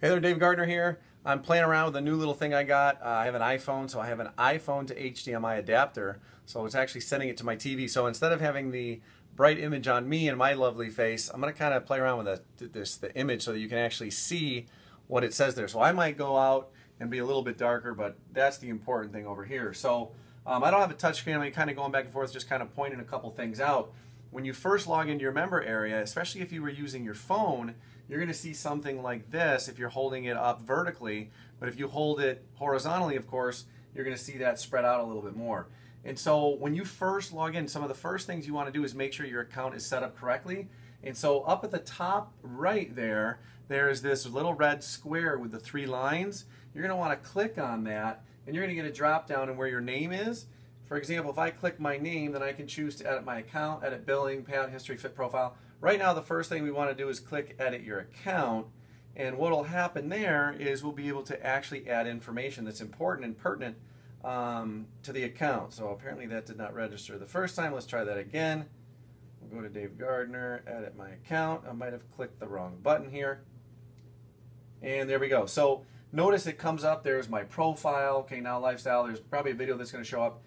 Hey there, Dave Gardner here. I'm playing around with a new little thing I got. Uh, I have an iPhone, so I have an iPhone to HDMI adapter. So it's actually sending it to my TV. So instead of having the bright image on me and my lovely face, I'm going to kind of play around with the, this the image so that you can actually see what it says there. So I might go out and be a little bit darker, but that's the important thing over here. So um, I don't have a touchscreen. I'm kind of going back and forth, just kind of pointing a couple things out. When you first log into your member area, especially if you were using your phone, you're going to see something like this if you're holding it up vertically. But if you hold it horizontally, of course, you're going to see that spread out a little bit more. And so when you first log in, some of the first things you want to do is make sure your account is set up correctly. And so up at the top right there, there is this little red square with the three lines. You're going to want to click on that and you're going to get a drop down in where your name is. For example, if I click my name, then I can choose to edit my account, edit billing, payout history, fit profile. Right now, the first thing we want to do is click edit your account. And what will happen there is we'll be able to actually add information that's important and pertinent um, to the account. So apparently that did not register the first time. Let's try that again. We'll go to Dave Gardner, edit my account. I might have clicked the wrong button here. And there we go. So notice it comes up. There's my profile. Okay, now lifestyle. There's probably a video that's going to show up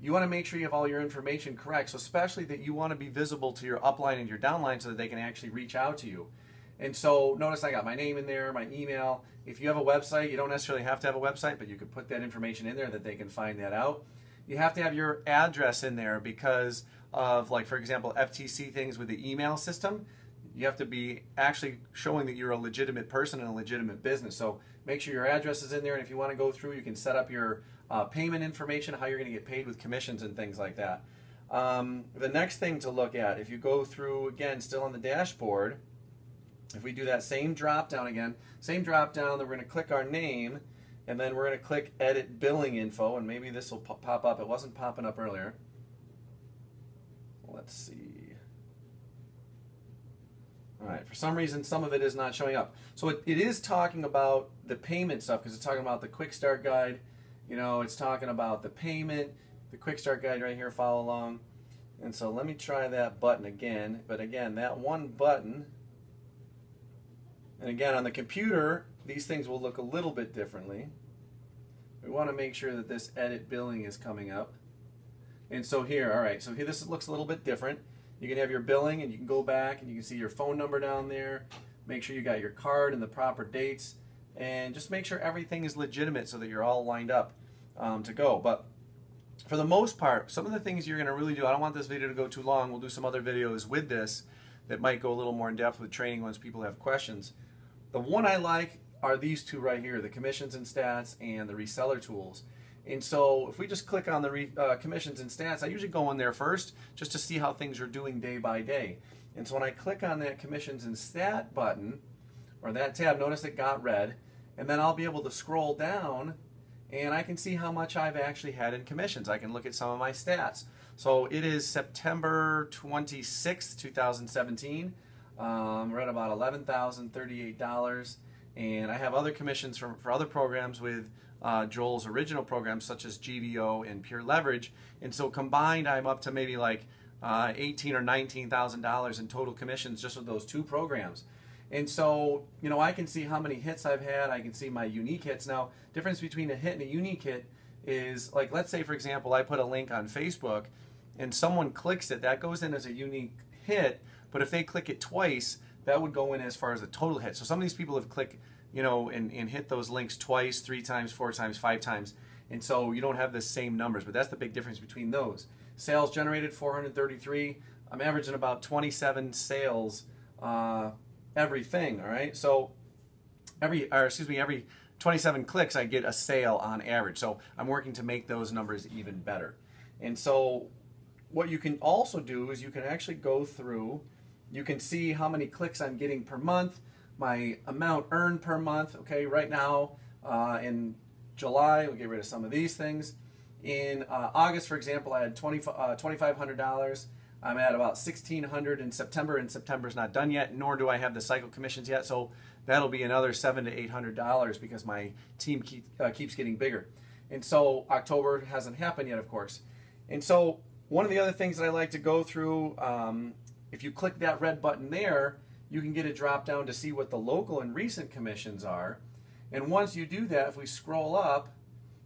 you want to make sure you have all your information correct. So especially that you want to be visible to your upline and your downline so that they can actually reach out to you. And so notice I got my name in there, my email. If you have a website, you don't necessarily have to have a website, but you could put that information in there that they can find that out. You have to have your address in there because of like, for example, FTC things with the email system. You have to be actually showing that you're a legitimate person and a legitimate business. So make sure your address is in there. And if you want to go through, you can set up your uh, payment information, how you're going to get paid with commissions and things like that. Um, the next thing to look at, if you go through, again, still on the dashboard, if we do that same drop down again, same drop down, then we're going to click our name, and then we're going to click Edit Billing Info, and maybe this will pop up. It wasn't popping up earlier. Let's see. Right, for some reason, some of it is not showing up. So it, it is talking about the payment stuff because it's talking about the Quick Start Guide, you know, it's talking about the payment, the quick start guide right here, follow along. And so let me try that button again. But again, that one button, and again, on the computer, these things will look a little bit differently. We want to make sure that this edit billing is coming up. And so here, all right, so here this looks a little bit different. You can have your billing and you can go back and you can see your phone number down there. Make sure you got your card and the proper dates and just make sure everything is legitimate so that you're all lined up um, to go. But for the most part, some of the things you're going to really do, I don't want this video to go too long. We'll do some other videos with this that might go a little more in depth with training once people have questions. The one I like are these two right here, the commissions and stats and the reseller tools. And so if we just click on the re, uh, commissions and stats, I usually go in there first just to see how things are doing day by day. And so when I click on that commissions and stat button, or that tab, notice it got red and then I'll be able to scroll down and I can see how much I've actually had in commissions. I can look at some of my stats. So it is September 26th, 2017. Um, we're at about $11,038 and I have other commissions from, for other programs with uh, Joel's original programs such as GVO and Pure Leverage. And so combined I'm up to maybe like uh, 18 or $19,000 in total commissions just with those two programs. And so, you know, I can see how many hits I've had. I can see my unique hits. Now, difference between a hit and a unique hit is like, let's say, for example, I put a link on Facebook and someone clicks it. That goes in as a unique hit. But if they click it twice, that would go in as far as a total hit. So some of these people have clicked, you know, and, and hit those links twice, three times, four times, five times. And so you don't have the same numbers. But that's the big difference between those. Sales generated 433. I'm averaging about 27 sales. Uh, everything, all right? So every, or excuse me, every 27 clicks, I get a sale on average. So I'm working to make those numbers even better. And so what you can also do is you can actually go through, you can see how many clicks I'm getting per month, my amount earned per month. Okay, right now uh, in July, we'll get rid of some of these things. In uh, August, for example, I had 20, uh, $2,500. I'm at about 1600 in September, and September's not done yet, nor do I have the cycle commissions yet. So that'll be another seven to eight hundred dollars because my team keep, uh, keeps getting bigger. And so October hasn't happened yet, of course. And so one of the other things that I like to go through, um, if you click that red button there, you can get a drop down to see what the local and recent commissions are. And once you do that, if we scroll up,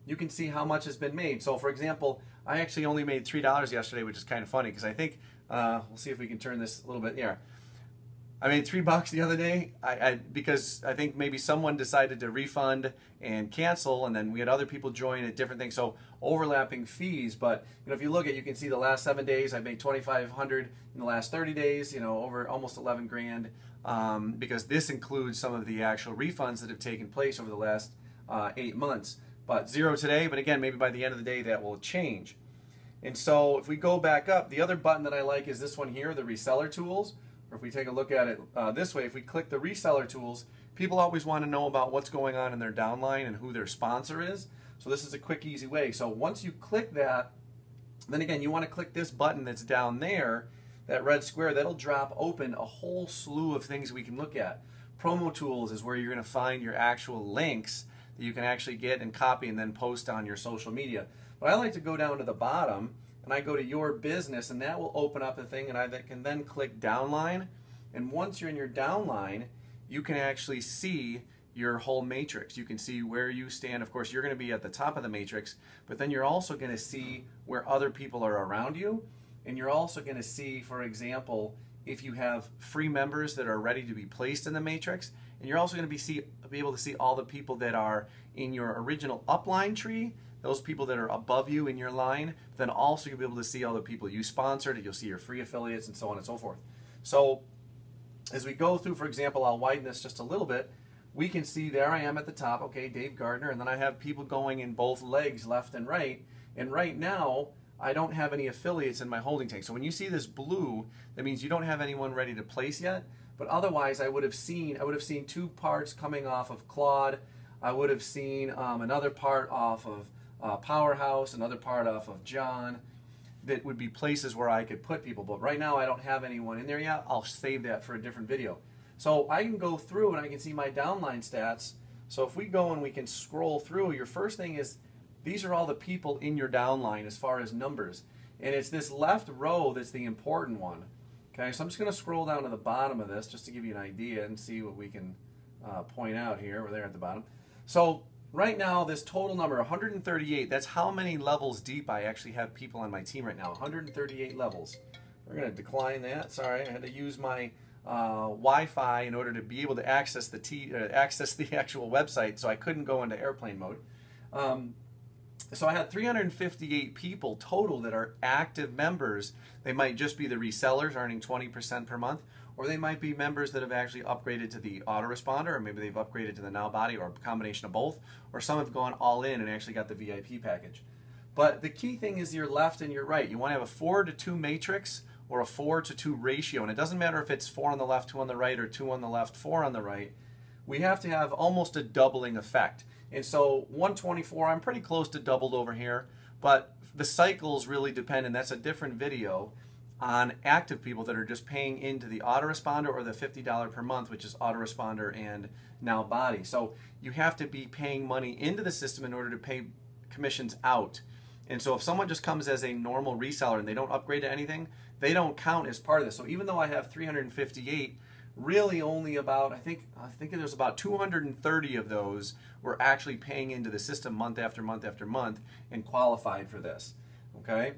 you can see how much has been made. So for example, I actually only made $3 yesterday, which is kind of funny because I think, uh, we'll see if we can turn this a little bit, yeah. I made three bucks the other day I, I, because I think maybe someone decided to refund and cancel, and then we had other people join at different things. So overlapping fees. But you know, if you look at, you can see the last seven days I made 2,500 in the last 30 days. You know, over almost 11 grand um, because this includes some of the actual refunds that have taken place over the last uh, eight months. But zero today. But again, maybe by the end of the day that will change. And so if we go back up, the other button that I like is this one here, the reseller tools or if we take a look at it uh, this way, if we click the reseller tools, people always want to know about what's going on in their downline and who their sponsor is. So this is a quick, easy way. So once you click that, then again, you want to click this button that's down there, that red square, that'll drop open a whole slew of things we can look at. Promo tools is where you're going to find your actual links that you can actually get and copy and then post on your social media. But I like to go down to the bottom and I go to your business and that will open up the thing and I can then click downline and once you're in your downline you can actually see your whole matrix. You can see where you stand. Of course, you're going to be at the top of the matrix, but then you're also going to see where other people are around you. And you're also going to see, for example, if you have free members that are ready to be placed in the matrix. And you're also going to be, see, be able to see all the people that are in your original upline tree those people that are above you in your line, then also you'll be able to see all the people you sponsored, you'll see your free affiliates and so on and so forth. So as we go through, for example, I'll widen this just a little bit, we can see there I am at the top, okay, Dave Gardner, and then I have people going in both legs, left and right, and right now, I don't have any affiliates in my holding tank. So when you see this blue, that means you don't have anyone ready to place yet, but otherwise I would have seen, I would have seen two parts coming off of Claude, I would have seen um, another part off of uh, Powerhouse, another part off of John, that would be places where I could put people. But right now I don't have anyone in there yet. I'll save that for a different video. So I can go through and I can see my downline stats. So if we go and we can scroll through, your first thing is these are all the people in your downline as far as numbers. And it's this left row that's the important one. Okay, so I'm just going to scroll down to the bottom of this just to give you an idea and see what we can uh, point out here. We're there at the bottom. So Right now, this total number, 138, that's how many levels deep I actually have people on my team right now. 138 levels. We're going to decline that. Sorry, I had to use my uh, Wi-Fi in order to be able to access the t uh, access the actual website, so I couldn't go into airplane mode. Um, so I had 358 people total that are active members. They might just be the resellers earning 20% per month, or they might be members that have actually upgraded to the autoresponder, or maybe they've upgraded to the now body, or a combination of both, or some have gone all in and actually got the VIP package. But the key thing is your left and your right. You want to have a 4 to 2 matrix or a 4 to 2 ratio, and it doesn't matter if it's 4 on the left, 2 on the right, or 2 on the left, 4 on the right. We have to have almost a doubling effect. And so 124, I'm pretty close to doubled over here, but the cycles really depend, and that's a different video on active people that are just paying into the autoresponder or the $50 per month, which is autoresponder and now body. So you have to be paying money into the system in order to pay commissions out. And so if someone just comes as a normal reseller and they don't upgrade to anything, they don't count as part of this. So even though I have 358, really only about I think I think there's about 230 of those were actually paying into the system month after month after month and qualified for this. Okay?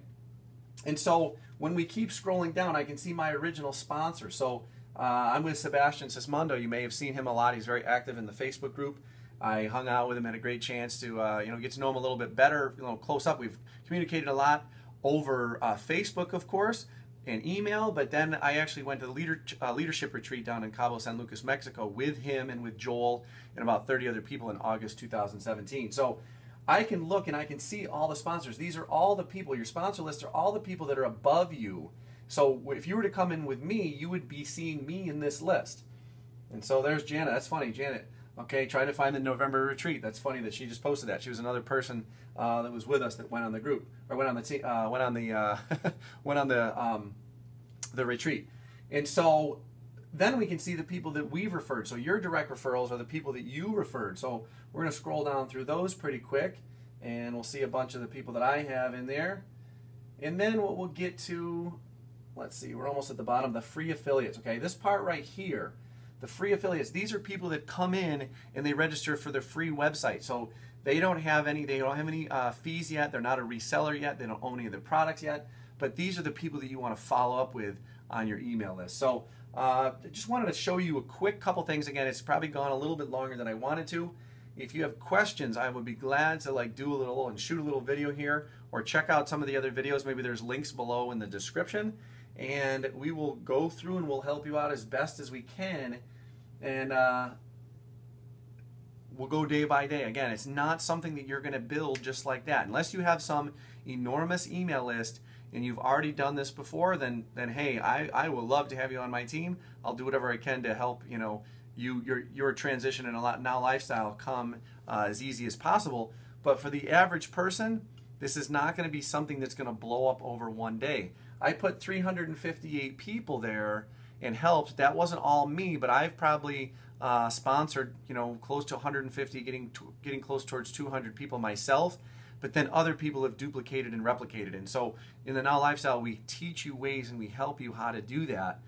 And so when we keep scrolling down, I can see my original sponsor. So uh, I'm with Sebastian Sismondo. You may have seen him a lot. He's very active in the Facebook group. I hung out with him, had a great chance to uh, you know get to know him a little bit better, you know, close up. We've communicated a lot over uh, Facebook, of course, and email. But then I actually went to the leader, uh, leadership retreat down in Cabo San Lucas, Mexico, with him and with Joel and about 30 other people in August 2017. So I can look and I can see all the sponsors. These are all the people, your sponsor list are all the people that are above you. So if you were to come in with me, you would be seeing me in this list. And so there's Janet. That's funny, Janet. Okay, trying to find the November retreat. That's funny that she just posted that. She was another person uh, that was with us that went on the group or went on the te- uh, went on the uh, went on the um, the retreat. And so then we can see the people that we've referred. So your direct referrals are the people that you referred. So we're going to scroll down through those pretty quick and we'll see a bunch of the people that I have in there. And then what we'll get to, let's see, we're almost at the bottom, the free affiliates. Okay, this part right here, the free affiliates, these are people that come in and they register for the free website. So they don't have any, they don't have any uh, fees yet. They're not a reseller yet. They don't own any of the products yet. But these are the people that you want to follow up with on your email list. So uh, just wanted to show you a quick couple things. Again, it's probably gone a little bit longer than I wanted to. If you have questions, I would be glad to like do a little and shoot a little video here or check out some of the other videos. Maybe there's links below in the description and we will go through and we'll help you out as best as we can. And uh, we'll go day by day. Again, it's not something that you're going to build just like that. Unless you have some enormous email list and you've already done this before, then then hey, I, I will love to have you on my team. I'll do whatever I can to help, you know, you your your transition and a lot now lifestyle come uh, as easy as possible. But for the average person, this is not going to be something that's going to blow up over one day. I put 358 people there and helped. That wasn't all me, but I've probably uh, sponsored, you know, close to 150, getting to, getting close towards 200 people myself. But then other people have duplicated and replicated. And so in the Now Lifestyle, we teach you ways and we help you how to do that.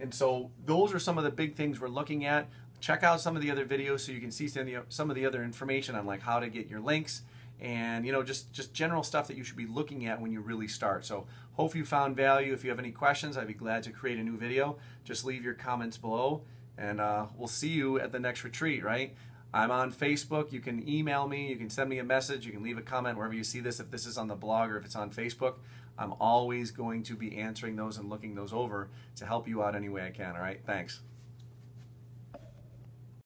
And so those are some of the big things we're looking at. Check out some of the other videos so you can see some of the, other information on like how to get your links and you know just just general stuff that you should be looking at when you really start. So hope you found value. If you have any questions, I'd be glad to create a new video. Just leave your comments below and uh, we'll see you at the next retreat, right? I'm on Facebook. You can email me. You can send me a message. You can leave a comment wherever you see this. If this is on the blog or if it's on Facebook, I'm always going to be answering those and looking those over to help you out any way I can. All right. Thanks.